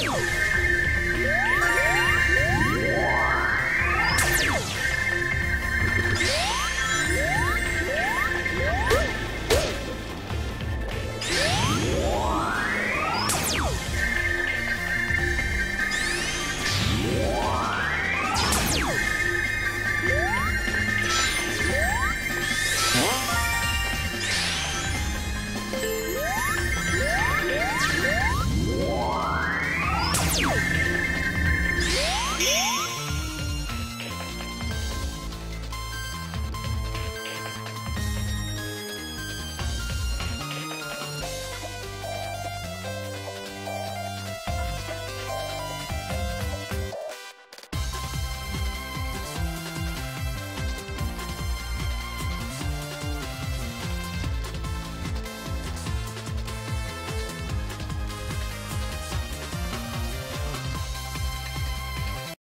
you Yeah!